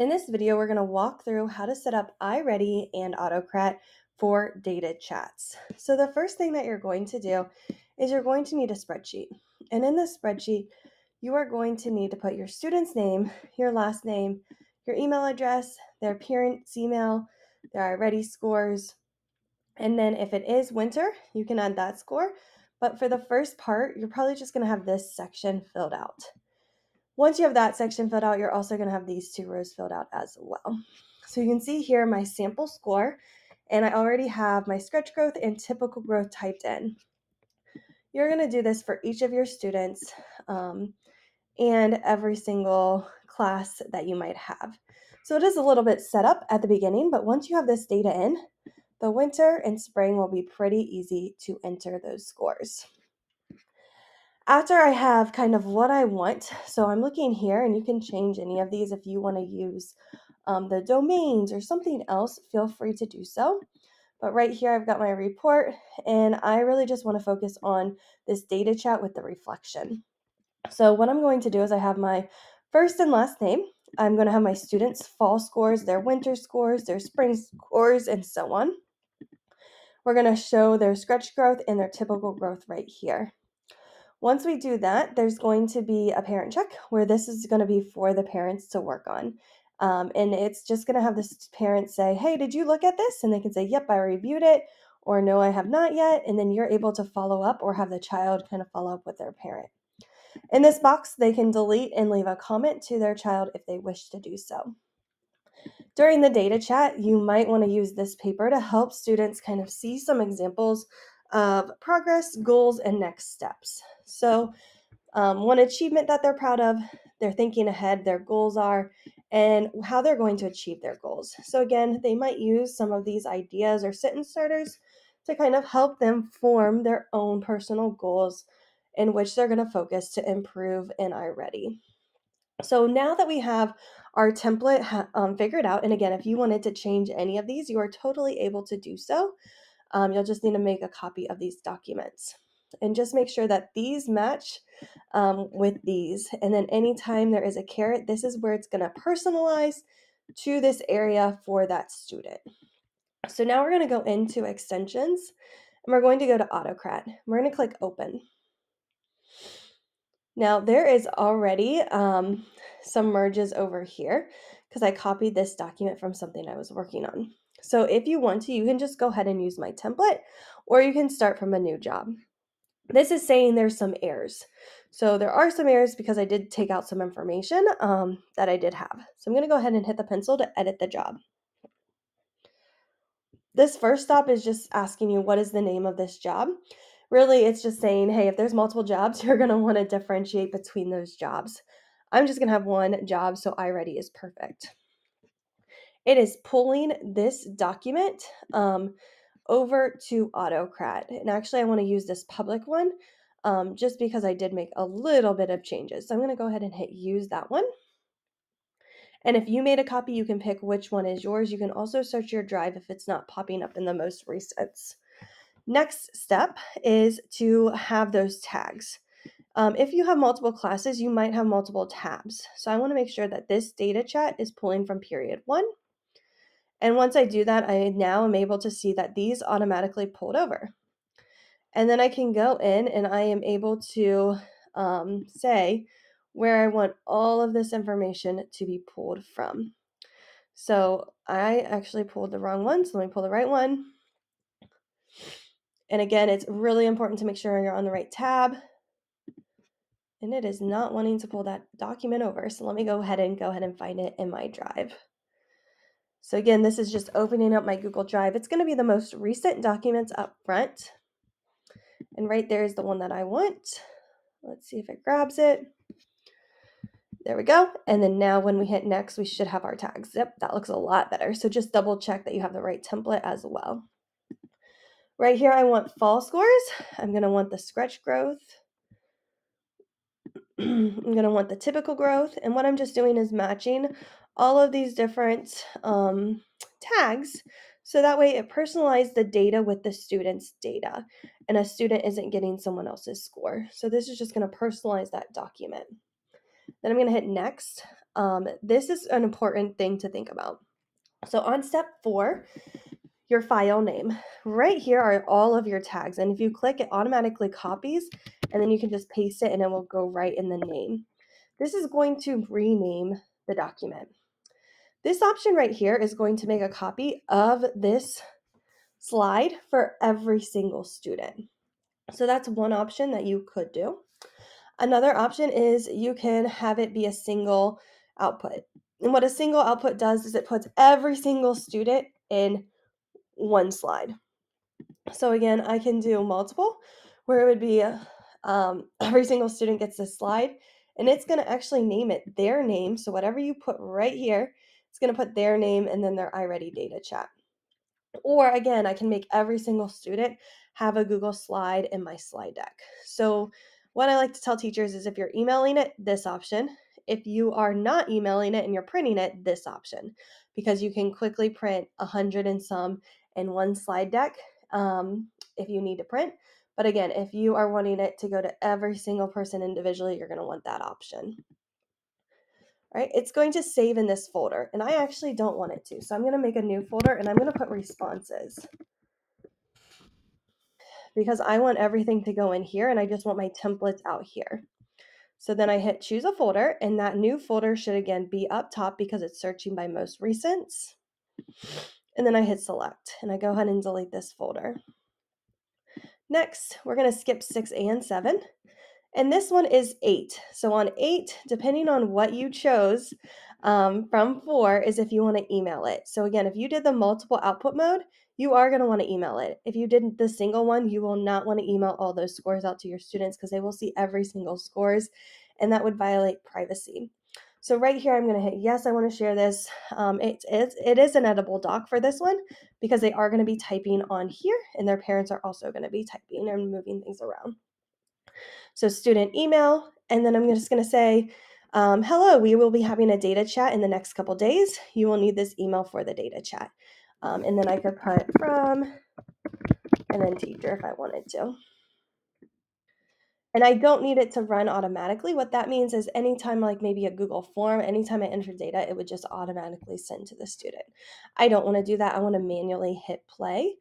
In this video, we're going to walk through how to set up iReady and Autocrat for data chats. So the first thing that you're going to do is you're going to need a spreadsheet. And in this spreadsheet, you are going to need to put your student's name, your last name, your email address, their parent's email, their iReady scores, and then if it is winter, you can add that score. But for the first part, you're probably just going to have this section filled out. Once you have that section filled out, you're also going to have these two rows filled out as well. So you can see here my sample score, and I already have my stretch growth and typical growth typed in. You're going to do this for each of your students um, and every single class that you might have. So it is a little bit set up at the beginning, but once you have this data in, the winter and spring will be pretty easy to enter those scores. After I have kind of what I want, so I'm looking here and you can change any of these if you want to use um, the domains or something else, feel free to do so. But right here, I've got my report, and I really just want to focus on this data chat with the reflection. So, what I'm going to do is I have my first and last name. I'm going to have my students' fall scores, their winter scores, their spring scores, and so on. We're going to show their stretch growth and their typical growth right here. Once we do that, there's going to be a parent check where this is going to be for the parents to work on. Um, and it's just going to have this parent say, Hey, did you look at this? And they can say, Yep, I reviewed it, or No, I have not yet. And then you're able to follow up or have the child kind of follow up with their parent. In this box, they can delete and leave a comment to their child if they wish to do so. During the data chat, you might want to use this paper to help students kind of see some examples of progress, goals, and next steps. So, um, one achievement that they're proud of, they're thinking ahead, their goals are, and how they're going to achieve their goals. So, again, they might use some of these ideas or sentence starters to kind of help them form their own personal goals in which they're going to focus to improve in iReady. So now that we have our template um, figured out, and again, if you wanted to change any of these, you are totally able to do so. Um, you'll just need to make a copy of these documents and just make sure that these match um, with these. And then anytime there is a caret, this is where it's going to personalize to this area for that student. So now we're going to go into extensions and we're going to go to Autocrat. We're going to click open. Now there is already um, some merges over here because I copied this document from something I was working on. So if you want to, you can just go ahead and use my template or you can start from a new job. This is saying there's some errors. So there are some errors because I did take out some information um, that I did have. So I'm going to go ahead and hit the pencil to edit the job. This first stop is just asking you what is the name of this job. Really, it's just saying, hey, if there's multiple jobs, you're going to want to differentiate between those jobs. I'm just going to have one job, so iReady is perfect. It is pulling this document um, over to Autocrat. And actually, I want to use this public one um, just because I did make a little bit of changes. So I'm going to go ahead and hit use that one. And if you made a copy, you can pick which one is yours. You can also search your drive if it's not popping up in the most recents. Next step is to have those tags. Um, if you have multiple classes, you might have multiple tabs. So I want to make sure that this data chat is pulling from period one and once I do that, I now am able to see that these automatically pulled over. And then I can go in and I am able to um, say where I want all of this information to be pulled from. So I actually pulled the wrong one, so let me pull the right one. And again, it's really important to make sure you're on the right tab. And it is not wanting to pull that document over. So let me go ahead and go ahead and find it in my drive. So again, this is just opening up my Google Drive. It's going to be the most recent documents up front. And right there is the one that I want. Let's see if it grabs it. There we go. And then now when we hit next, we should have our tags. Yep, that looks a lot better. So just double check that you have the right template as well. Right here, I want fall scores. I'm going to want the stretch growth. I'm going to want the typical growth. And what I'm just doing is matching all of these different um, tags so that way it personalized the data with the student's data and a student isn't getting someone else's score. So this is just going to personalize that document. Then I'm going to hit next. um, this is an important thing to think about. So on step four, your file name. Right here are all of your tags. And if you click, it automatically copies and then you can just paste it and it will go right in the name. This is going to rename the document. This option right here is going to make a copy of this slide for every single student. So that's one option that you could do. Another option is you can have it be a single output. And what a single output does is it puts every single student in one slide. So again, I can do multiple where it would be um, every single student gets this slide and it's going to actually name it their name. So whatever you put right here, it's going to put their name and then their iReady data chat. Or again, I can make every single student have a Google slide in my slide deck. So what I like to tell teachers is if you're emailing it, this option. If you are not emailing it and you're printing it, this option, because you can quickly print a hundred and some in one slide deck um, if you need to print. But again, if you are wanting it to go to every single person individually, you're going to want that option. Right, it's going to save in this folder, and I actually don't want it to. So I'm going to make a new folder and I'm going to put responses because I want everything to go in here and I just want my templates out here. So then I hit choose a folder and that new folder should again be up top because it's searching by most recents. And then I hit select and I go ahead and delete this folder. Next, we're going to skip six and seven. And this one is eight. So on eight, depending on what you chose um, from four, is if you want to email it. So again, if you did the multiple output mode, you are going to want to email it. If you did the single one, you will not want to email all those scores out to your students because they will see every single scores and that would violate privacy. So right here, I'm going to hit yes, I want to share this. Um, it, it, it is an editable doc for this one because they are going to be typing on here and their parents are also going to be typing and moving things around. So student email, and then I'm just going to say, um, hello, we will be having a data chat in the next couple days. You will need this email for the data chat. Um, and then I could put from and then teacher if I wanted to. And I don't need it to run automatically. What that means is anytime, like maybe a Google form, anytime I enter data, it would just automatically send to the student. I don't want to do that. I want to manually hit play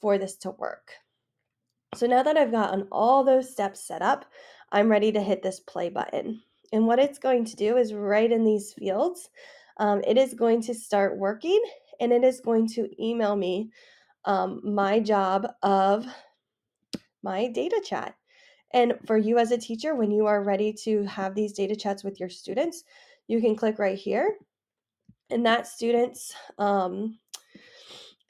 for this to work. So now that I've gotten all those steps set up, I'm ready to hit this play button. And what it's going to do is right in these fields, um, it is going to start working and it is going to email me um, my job of my data chat. And for you as a teacher, when you are ready to have these data chats with your students, you can click right here, and that student's um,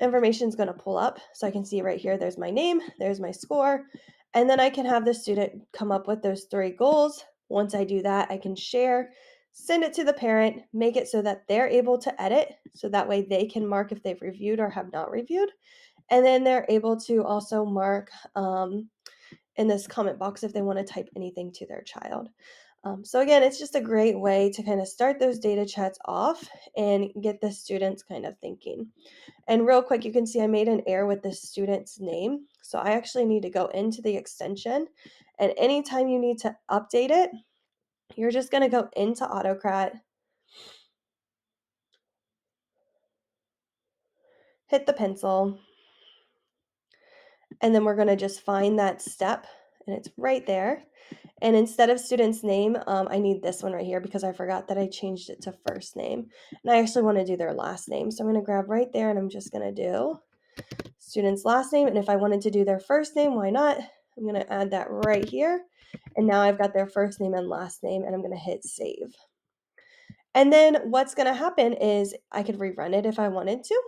information is going to pull up. So I can see right here, there's my name, there's my score, and then I can have the student come up with those three goals. Once I do that, I can share send it to the parent, make it so that they're able to edit, so that way they can mark if they've reviewed or have not reviewed. And then they're able to also mark um, in this comment box if they want to type anything to their child. Um, so again, it's just a great way to kind of start those data chats off and get the students kind of thinking. And real quick, you can see I made an error with the student's name. So I actually need to go into the extension and anytime you need to update it, you're just going to go into Autocrat, hit the pencil, and then we're going to just find that step, and it's right there. And instead of student's name, um, I need this one right here because I forgot that I changed it to first name. And I actually want to do their last name. So I'm going to grab right there and I'm just going to do student's last name. And if I wanted to do their first name, why not? I'm going to add that right here. And now I've got their first name and last name, and I'm going to hit save. And then what's going to happen is I could rerun it if I wanted to.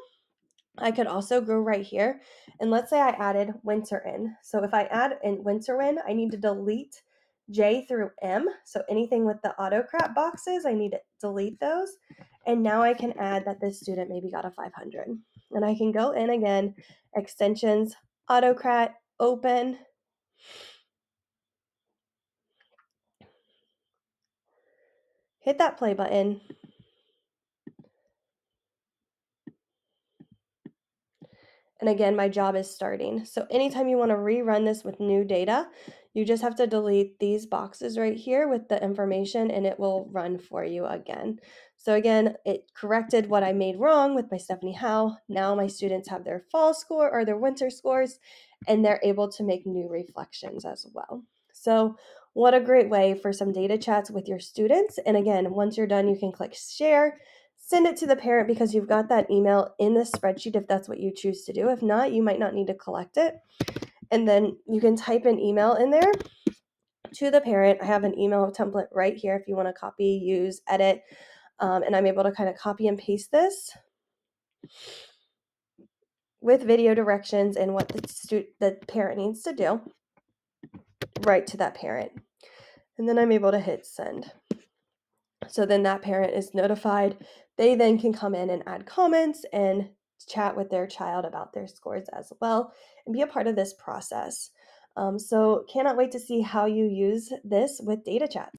I could also go right here, and let's say I added winter in. So if I add in winter in, I need to delete J through M. So anything with the autocrat boxes, I need to delete those. And now I can add that this student maybe got a 500. And I can go in again, extensions, autocrat, open, hit that play button. And again, my job is starting. So anytime you want to rerun this with new data, You just have to delete these boxes right here with the information and it will run for you again. So again, it corrected what I made wrong with my Stephanie Howell. Now my students have their fall score or their winter scores and they're able to make new reflections as well. So what a great way for some data chats with your students. And again, once you're done, you can click share, send it to the parent because you've got that email in the spreadsheet if that's what you choose to do. If not, you might not need to collect it. And then you can type an email in there to the parent. I have an email template right here if you want to copy, use, edit. Um, and I'm able to kind of copy and paste this with video directions and what the, stu- the parent needs to do right to that parent. And then I'm able to hit send. So then that parent is notified. They then can come in and add comments and chat with their child about their scores as well and be a part of this process. Um, so, cannot wait to see how you use this with data chat.